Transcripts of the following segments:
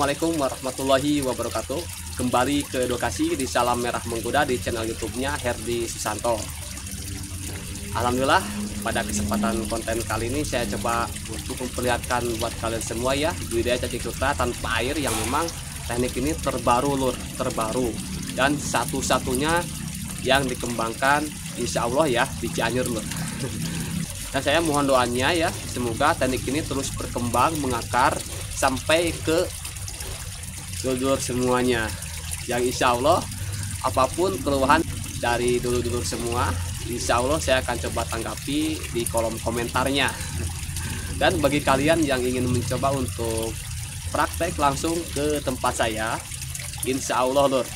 warahmatullahi wabarakatuh. Kembali ke edukasi di Salam Merah Menggoda di channel youtube-nya Herdi Susanto. Alhamdulillah pada kesempatan konten kali ini saya coba untuk memperlihatkan buat kalian semua ya budidaya cacing sutra tanpa air yang memang teknik ini terbaru lur terbaru. Dan satu-satunya yang dikembangkan insya Allah ya di Cianjur lur. Dan saya mohon doanya ya semoga teknik ini terus berkembang mengakar sampai ke dulur semuanya. Yang insya Allah apa pun keluhan dari dulur-dulur semua insya Allah saya akan coba tanggapi di kolom komentarnya. Dan bagi kalian yang ingin mencoba untuk praktek langsung ke tempat saya insya Allah lur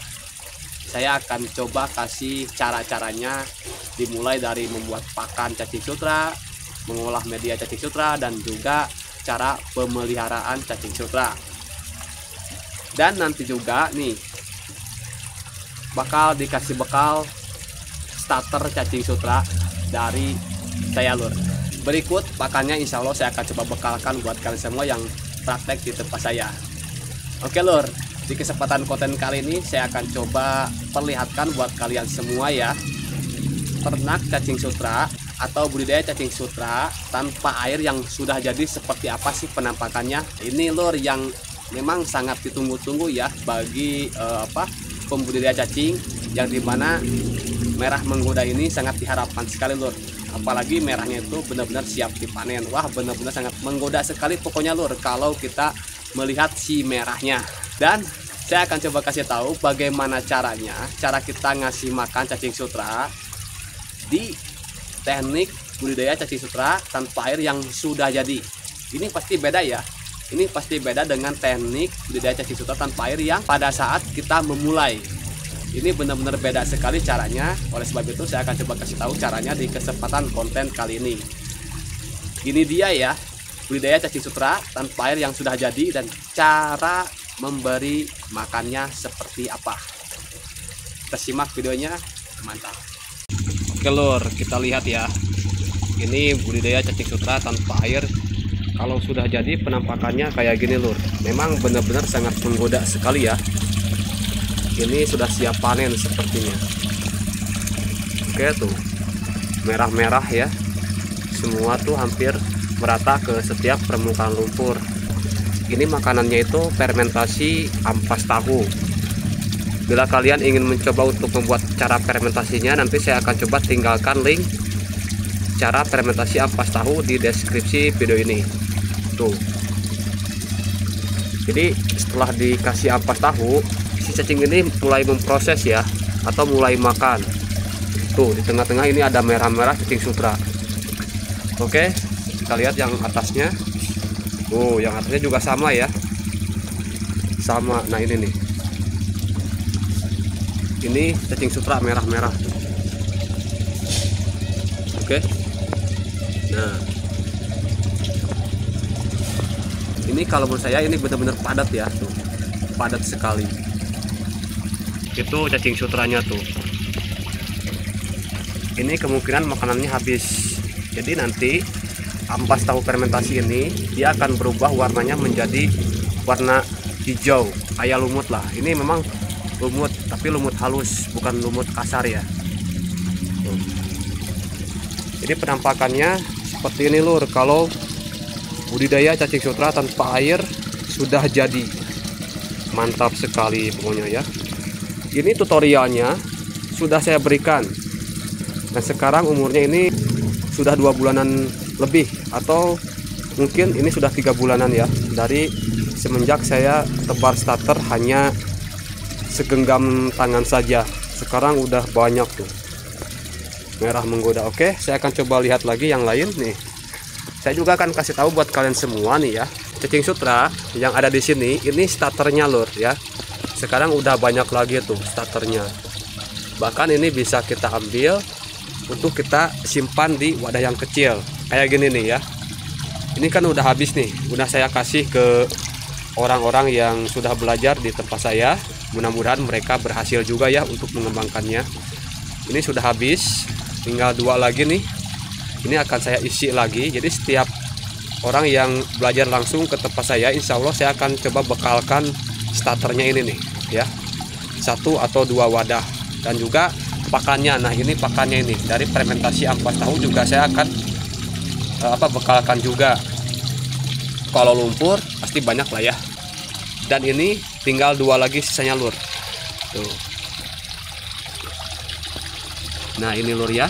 saya akan coba kasih cara-caranya dimulai dari membuat pakan cacing sutra mengolah media cacing sutra dan juga cara pemeliharaan cacing sutra dan nanti juga nih bakal dikasih bekal starter cacing sutra dari saya lur berikut pakannya insya Allah saya akan coba bekalkan buat kalian semua yang praktek di tempat saya. Oke lur. Di kesempatan konten kali ini saya akan coba perlihatkan buat kalian semua ya. Ternak cacing sutra atau budidaya cacing sutra tanpa air yang sudah jadi seperti apa sih penampakannya? Ini lur yang memang sangat ditunggu-tunggu ya bagi uh, apa pembudidaya cacing yang di mana merah menggoda ini sangat diharapkan sekali lur. Apalagi merahnya itu benar-benar siap dipanen. Wah benar-benar sangat menggoda sekali pokoknya lur kalau kita melihat si merahnya. Dan saya akan coba kasih tahu bagaimana caranya cara kita ngasih makan cacing sutra di teknik budidaya cacing sutra tanpa air yang sudah jadi. Ini pasti beda ya ini pasti beda dengan teknik budidaya cacing sutra tanpa air yang pada saat kita memulai. Ini benar-benar beda sekali caranya. Oleh sebab itu saya akan coba kasih tahu caranya di kesempatan konten kali ini. Ini dia ya budidaya cacing sutra tanpa air yang sudah jadi dan cara memberi makannya seperti apa. Kita simak videonya. Mantap. Oke lur kita lihat ya. Ini budidaya cacing sutra tanpa air kalau sudah jadi penampakannya kayak gini lur. Memang benar-benar sangat menggoda sekali ya. Ini sudah siap panen sepertinya. Oke tuh. Merah-merah ya. Semua tuh hampir merata ke setiap permukaan lumpur. Ini makanannya itu fermentasi ampas tahu. Bila kalian ingin mencoba untuk membuat cara fermentasinya nanti saya akan coba tinggalkan link cara fermentasi ampas tahu di deskripsi video ini tuh jadi setelah dikasih ampas tahu si cacing ini mulai memproses ya atau mulai makan tuh di tengah-tengah ini ada merah-merah cacing sutra oke kita lihat yang atasnya Oh, yang atasnya juga sama ya. Sama. Nah, ini nih. Ini cacing sutra merah-merah. Oke. Nah. Ini kalau menurut saya ini benar-benar padat ya, tuh. Padat sekali. Itu cacing sutranya tuh. Ini kemungkinan makanannya habis. Jadi nanti ampas tahu fermentasi ini dia akan berubah warnanya menjadi warna hijau kayak lumut lah ini memang lumut tapi lumut halus bukan lumut kasar ya jadi penampakannya seperti ini lur kalau budidaya cacing sutra tanpa air sudah jadi. Mantap sekali pokoknya ya. Ini tutorialnya sudah saya berikan. Dan sekarang umurnya ini sudah dua bulanan lebih atau mungkin ini sudah tiga bulanan ya. Dari semenjak saya tebar starter hanya segenggam tangan saja. Sekarang udah banyak tuh. Merah menggoda. Oke saya akan coba lihat lagi yang lain nih saya juga akan kasih tahu buat kalian semua nih ya cacing sutra yang ada di sini ini starternya lur ya. Sekarang udah banyak lagi tuh starternya. Bahkan ini bisa kita ambil untuk kita simpan di wadah yang kecil. Kayak gini nih ya. Ini kan udah habis nih. Udah saya kasih ke orang-orang yang sudah belajar di tempat saya. Mudah-mudahan mereka berhasil juga ya untuk mengembangkannya. Ini sudah habis. Tinggal dua lagi nih ini akan saya isi lagi. Jadi setiap orang yang belajar langsung ke tempat saya insya Allah saya akan coba bekalkan starternya ini nih ya. Satu atau dua wadah. Dan juga pakannya. Nah ini pakannya ini. Dari fermentasi ampas tahu juga saya akan uh, apa bekalkan juga. Kalau lumpur pasti banyak lah ya. Dan ini tinggal dua lagi sisanya lur. Tuh. Nah ini lur ya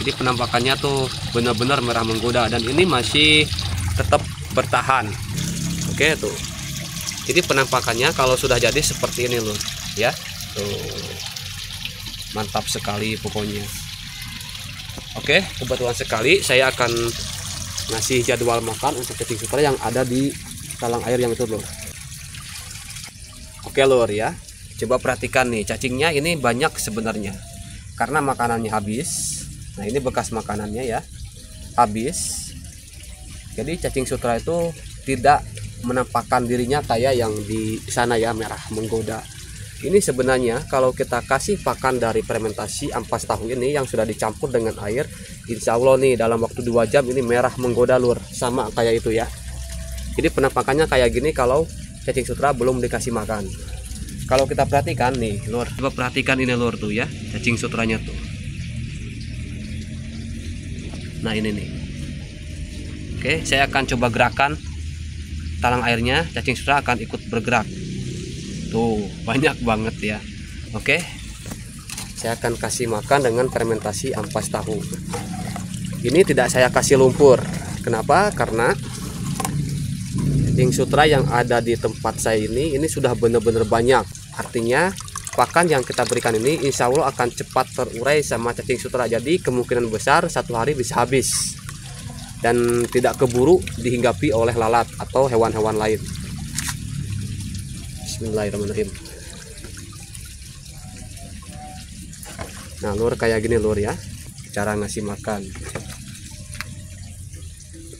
jadi penampakannya tuh benar-benar merah menggoda dan ini masih tetap bertahan. Oke tuh. Jadi penampakannya kalau sudah jadi seperti ini loh ya tuh. Mantap sekali pokoknya. Oke kebetulan sekali. Saya akan ngasih jadwal makan untuk cacing sutra yang ada di talang air yang itu loh oke lor ya. Coba perhatikan nih cacingnya ini banyak sebenarnya. Karena makanannya habis nah ini bekas makanannya ya. Habis. Jadi cacing sutra itu tidak menampakkan dirinya kayak yang di sana ya merah menggoda. Ini sebenarnya kalau kita kasih pakan dari fermentasi ampas tahu ini yang sudah dicampur dengan air insya Allah nih dalam waktu dua jam ini merah menggoda lur. Sama kayak itu ya. Jadi penampakannya kayak gini kalau cacing sutra belum dikasih makan. Kalau kita perhatikan nih lur. Coba perhatikan ini lur tuh ya cacing sutranya tuh nah ini nih. Oke saya akan coba gerakan talang airnya. Cacing sutra akan ikut bergerak. Tuh banyak banget ya. Oke saya akan kasih makan dengan fermentasi ampas tahu. Ini tidak saya kasih lumpur. Kenapa? Karena cacing sutra yang ada di tempat saya ini ini sudah benar-benar banyak. Artinya pakan yang kita berikan ini insya Allah akan cepat terurai sama cacing sutra jadi kemungkinan besar satu hari bisa habis dan tidak keburu dihinggapi oleh lalat atau hewan-hewan lain. Bismillahirrahmanirrahim. Nah, lur kayak gini lur ya. Cara ngasih makan.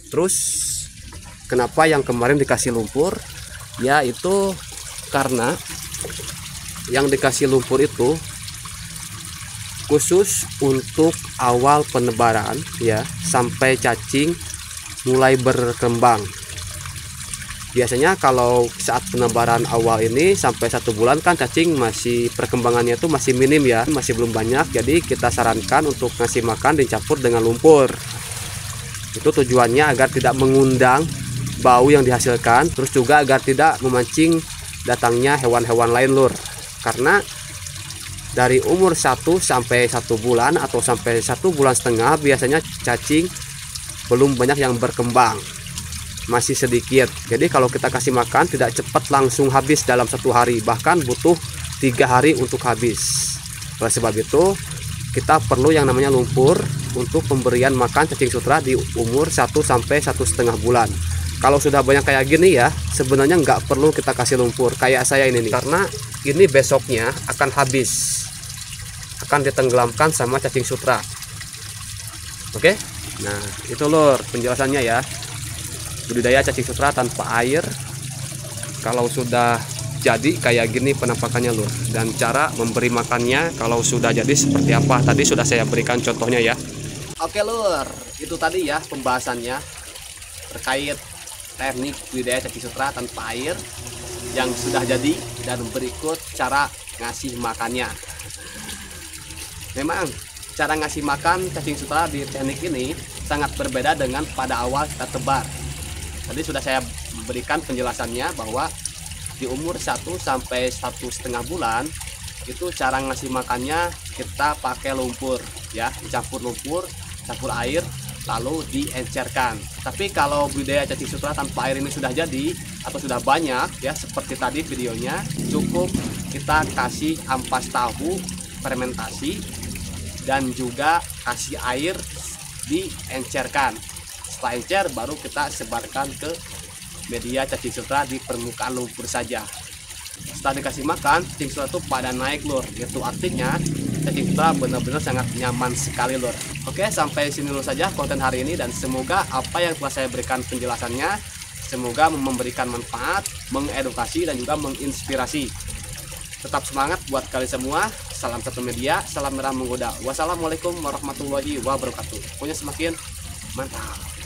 Terus kenapa yang kemarin dikasih lumpur? Ya itu karena yang dikasih lumpur itu khusus untuk awal penebaran ya sampai cacing mulai berkembang. Biasanya kalau saat penebaran awal ini sampai satu bulan kan cacing masih perkembangannya itu masih minim ya masih belum banyak. Jadi kita sarankan untuk ngasih makan dicampur dengan lumpur. Itu tujuannya agar tidak mengundang bau yang dihasilkan terus juga agar tidak memancing datangnya hewan-hewan lain lur karena dari umur 1 sampai satu bulan atau sampai satu bulan setengah biasanya cacing belum banyak yang berkembang. Masih sedikit. Jadi kalau kita kasih makan tidak cepat langsung habis dalam satu hari. Bahkan butuh tiga hari untuk habis. Oleh sebab itu kita perlu yang namanya lumpur untuk pemberian makan cacing sutra di umur 1 sampai satu setengah bulan kalau sudah banyak kayak gini ya sebenarnya nggak perlu kita kasih lumpur kayak saya ini nih. Karena ini besoknya akan habis. Akan ditenggelamkan sama cacing sutra. Oke? Nah itu lor penjelasannya ya. Budidaya cacing sutra tanpa air. Kalau sudah jadi kayak gini penampakannya lur. Dan cara memberi makannya kalau sudah jadi seperti apa tadi sudah saya berikan contohnya ya. Oke lur. Itu tadi ya pembahasannya terkait teknik budidaya cacing sutra tanpa air yang sudah jadi dan berikut cara ngasih makannya. Memang cara ngasih makan cacing sutra di teknik ini sangat berbeda dengan pada awal kita tebar. Tadi sudah saya berikan penjelasannya bahwa di umur 1 sampai satu setengah bulan itu cara ngasih makannya kita pakai lumpur ya. Dicampur lumpur campur air lalu diencerkan. Tapi kalau budaya cacing sutra tanpa air ini sudah jadi atau sudah banyak ya seperti tadi videonya cukup kita kasih ampas tahu fermentasi dan juga kasih air diencerkan. Setelah encer baru kita sebarkan ke media cacing sutra di permukaan lumpur saja. Setelah dikasih makan cacing sutra itu pada naik lur. Itu artinya cacing sutra benar-benar sangat nyaman sekali lur. Oke sampai sini dulu saja konten hari ini dan semoga apa yang telah saya berikan penjelasannya semoga memberikan manfaat mengedukasi dan juga menginspirasi. Tetap semangat buat kalian semua. Salam satu media salam merah menggoda. Wassalamualaikum warahmatullahi wabarakatuh. Pokoknya semakin mantap